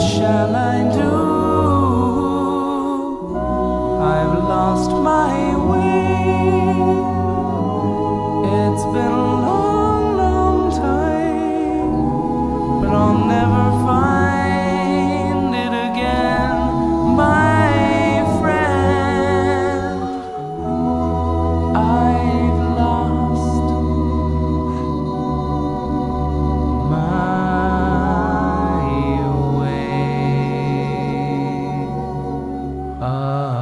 shall I do? I've lost my way. It's been a long, long time, but I'll never find. Ah.